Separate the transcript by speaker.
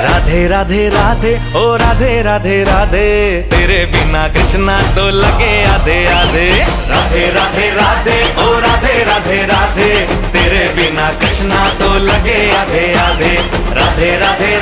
Speaker 1: राधे राधे राधे, ओ राधे राधे राधे। तेरे बिना कृष्णा तो लगे आधे आधे। राधे राधे राधे, ओ राधे राधे राधे। तेरे बिना कृष्णा तो लगे आधे आधे। राधे राधे